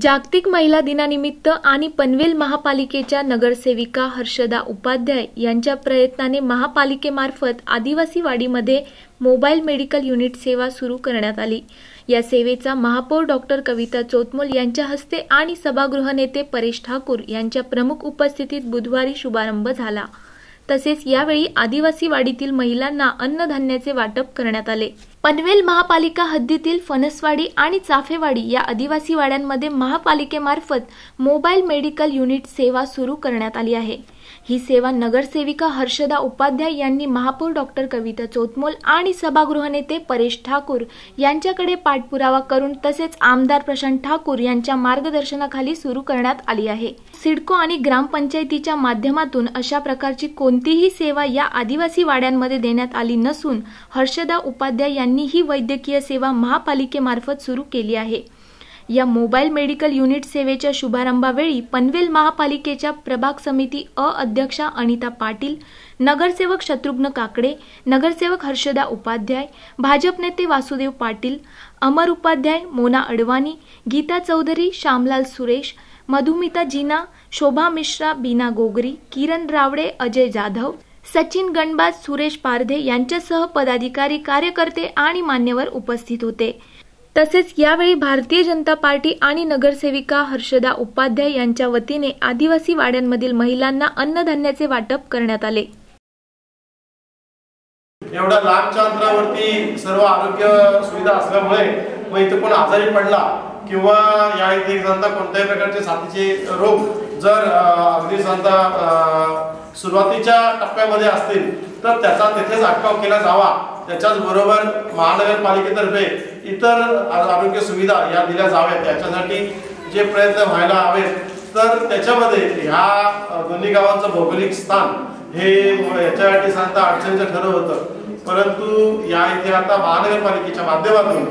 जागतिक महिला दिनानिमित्त आणि पनवेल महापालिकेच्या नगरसेविका हर्षदा उपाध्याय यांच्या प्रयत्नाने महापालिकेमार्फत आदिवासी वाडीमध्ये मोबाईल मेडिकल युनिट सेवा सुरू करण्यात आली. या सेवेचा महापौर डॉक्टर कविता चोतमोल यांच्या हस्ते आणि सभागृह नेते परेश ठाकूर यांच्या प्रमुख उपस्थितीत बुधवारी शुभारंभ झाला. तसेच यावेळी आदिवासी वाडीतील महिलांना अन्नधान्याचे वाटप करण्यात आले. पनवेल महापालिका हद्दीतील फणसवाडी आणि चाफेवाडी या आदिवासी वाड्यांमध्ये महापालिकेमार्फत मोबाईल मेडिकल युनिट सेवा सुरू करण्यात आली आहे. ही सेवा नगरसेविका हर्षदा उपाध्याय यांनी महापौर डॉक्टर कविता चोतमोल आणि सभागृह नेते परेश ठाकूर यांच्याकडे पाठपुरावा करून तसेच आमदार प्रशांत ठाकूर यांच्या मार्गदर्शनाखाली सुरू करण्यात आली आहे. सिडको आणि ग्रामपंचायतीच्या माध्यमातून अशा प्रकारची कोणतीही सेवा या आदिवासी वाड्यांमध्ये देण्यात आली नसून हर्षदा उपाध्याय यांनी ही वैद्यकीय सेवा महापालिकेमार्फत सुरू केली आहे. या मोबाईल मेडिकल युनिट सेवेच्या शुभारंभावेळी पनवेल महापालिकेच्या प्रभाग समिती अ अध्यक्षा अनिता पाटील नगरसेवक शत्रुघ्न काकडे नगरसेवक हर्षदा उपाध्याय भाजप नेते वासुदेव पाटील अमर उपाध्याय मोना अडवाणी गीता चौधरी श्यामलाल सुरेश मधुमिता जीना शोभा मिश्रा बीना गोगरी किरण रावडे अजय जाधव सचिन गणबाज सुरेश पारधे यांच्यासह पदाधिकारी कार्यकर्ते आणि मान्यवर उपस्थित होते. तसेच यावेळी भारतीय जनता पार्टी आणि नगरसेविका हर्षदा उपाध्याय यांच्या वतीने आदिवासी वाड्यांमधील महिलांना अन्नधान्याचे वाटप करण्यात आले. एवढ्या लांबच्या अंतरावरती सर्व आरोग्य सुविधा असल्यामुळे मग इथे कोण आजारी पडला किंवा या इथे जनता कोणत्याही प्रकारचे साथीचे रोग जर अगदी समजा सुरुवातीच्या टप्प्यामध्ये असतील तर त्याचा तिथेच अटकाव केला जावा. त्याच्याच बरोबर महानगरपालिकेतर्फे इतर आरोग्य सुविधा या दिल्या जाव्यात. त्याच्यासाठी जे प्रयत्न व्हायला हवेत तर त्याच्यामध्ये ह्या दोन्ही गावांचं भौगोलिक स्थान हे याच्यासाठी सांगता अडचणीचं ठरव होतं. परंतु या इथे आता महानगरपालिकेच्या माध्यमातून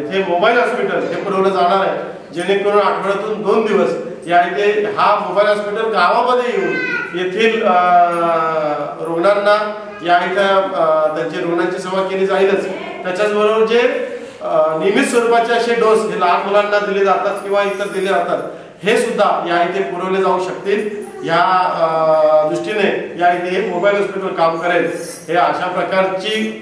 इथे मोबाईल हॉस्पिटल हे पुरवलं जाणार आहे. जेणेकरून आठवड्यातून दोन दिवस या इथे हा मोबाईल हॉस्पिटल गावामध्ये येऊन येथील रुग्णांना या इथं त्यांची रुग्णांची सेवा केली जाईलच. त्याच्याचबरोबर जे नियमित स्वरूपाचे असे डोस हे लहान मुलांना दिले जातात किंवा इतर दिले जातात हे सुद्धा या इथे पुरवले जाऊ शकतील. या दृष्टीने या इथे मोबाईल हॉस्पिटल काम करेल. हे अशा प्रकारची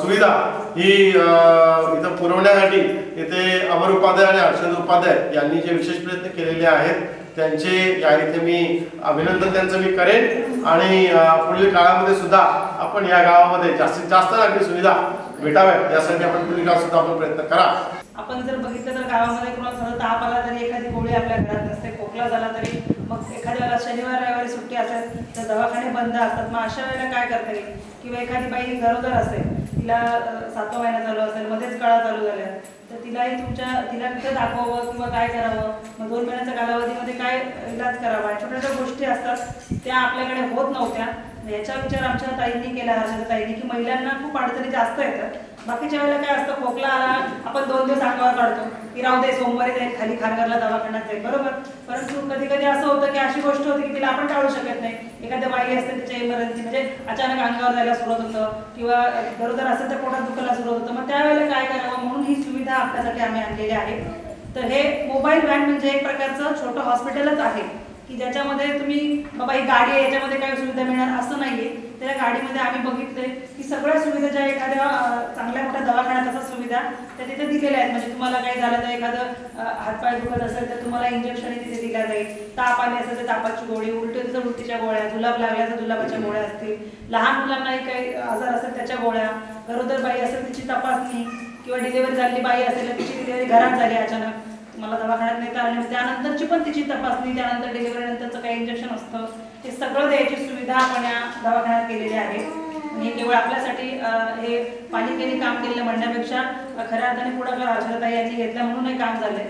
सुविधा ही इथं पुरवण्यासाठी इथे अमर उपाध्याय आणि हर्षद उपाध्याय यांनी जे विशेष प्रयत्न केलेले आहेत त्यांचे या इथे मी अभिनंदन त्यांचं मी करेन. आणि पुढील काळामध्ये सुद्धा आपण या गावामध्ये जास्तीत जास्त नागरी सुविधा भेटाव्यात. यासाठी आपण पुढील काळ सुद्धा आपण प्रयत्न करा. आपण जर बघितलं तर गावामध्ये कोणाला ताप आला तरी एखादी गोळी आपल्या घरात नसते खोकला झाला तरी मग एखाद्या वेळेला शनिवार रविवारी सुट्टी असेल तर दवाखाने बंद असतात. मग अशा वेळेला काय करता येईल? किंवा एखादी बाई गरोदर असेल तिला सातवा महिना चालू असेल मध्येच कळा चालू झाल्या तिलाही तुमच्या तिला कुठं दाखवावं किंवा काय करावं? मग दोन महिन्याच्या कालावधीमध्ये काय इलाज करावा? छोट्या छोट्या गोष्टी असतात. त्या आपल्याकडे होत नव्हत्या. याचा विचार आमच्या ताईंनी केला हर्षदा ताईंनी की महिलांना खूप अडचणी जास्त येतात. बाकीच्या वेळेला काय असतं खोकला आला आपण दोन दिवस अंगावर काढतो. की राहू दे सोमवारी जाईल खाली खारघरला दवाखान्यात जाईल. बरोबर. परंतु कधी कधी असं होतं की अशी गोष्ट होती की तिला आपण टाळू शकत नाही. एखाद्या बाई असते तिच्या इमर्जन्सी म्हणजे अचानक अंगावर जायला सुरुवात होतं. किंवा गरोदर असेल तर पोटात दुखायला सुरुवात होतं. मग त्यावेळेला काय करावं? म्हणून ही सुविधा आपल्यासाठी आम्ही आणलेली आहे. तर हे मोबाईल व्हॅन म्हणजे एक प्रकारचं छोटं हॉस्पिटलच आहे. की ज्याच्यामध्ये तुम्ही बाबा ही गाडी आहे याच्यामध्ये काय सुविधा मिळणार? असं नाहीये. त्या गाडीमध्ये आम्ही बघितलंय की सगळ्या सुविधा ज्या एखाद्या चांगल्या मोठ्या दवाखान्यात असा सुविधा त्या तिथे दिलेल्या आहेत. म्हणजे तुम्हाला काही झालं तर एखादं हातपाय दुखत असेल तर तुम्हाला इंजेक्शन तिथे दिल्या जाईल. ताप आले असेल तर तापाची गोळी उलटी तर उलटीच्या गोळ्या जुलाब लागल्या तर जुलाबाच्या गोळ्या असतील. लहान मुलांनाही काही आजार असेल त्याच्या गोळ्या गरोदर बाई असेल तिची तपासणी किंवा डिलिव्हरी झालेली बाई असेल तिची डिलिव्हरी घरात झाली अचानक. मला दवाखान्यात नाही आले त्यानंतरची पण तिची तपासणी त्यानंतर डिलिव्हरीनंतरचं काही इंजेक्शन असतं. ते सगळं द्यायची सुविधा आपण या दवाखान्यात केलेली आहे. हे केवळ आपल्यासाठी हे पालिकेने काम केलेलं म्हणण्यापेक्षा खऱ्या अर्थाने पुढाकार आचारताई यांनी घेतला म्हणून हे काम झालंय.